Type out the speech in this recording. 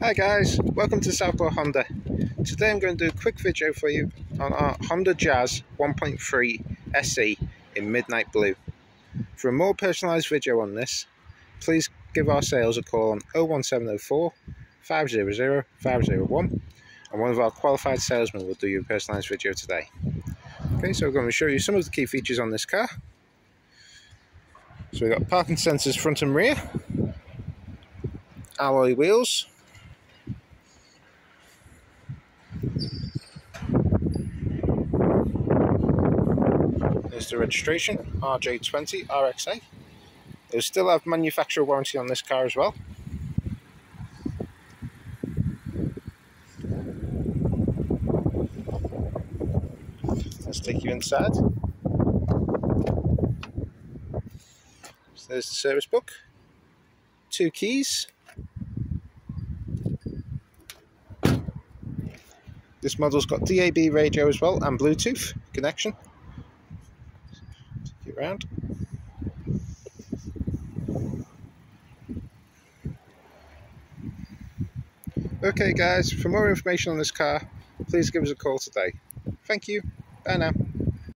Hi guys, welcome to Southport Honda. Today I'm going to do a quick video for you on our Honda Jazz 1.3 SE in Midnight Blue. For a more personalised video on this, please give our sales a call on 01704 500 501 and one of our qualified salesmen will do your personalised video today. Okay, so I'm going to show you some of the key features on this car. So we've got parking sensors front and rear, alloy wheels, There's the registration, RJ20 RXA. They still have manufacturer warranty on this car as well. Let's take you inside. So there's the service book, two keys. This model's got DAB radio as well and Bluetooth connection Take it around. Okay guys, for more information on this car, please give us a call today. Thank you. Bye now.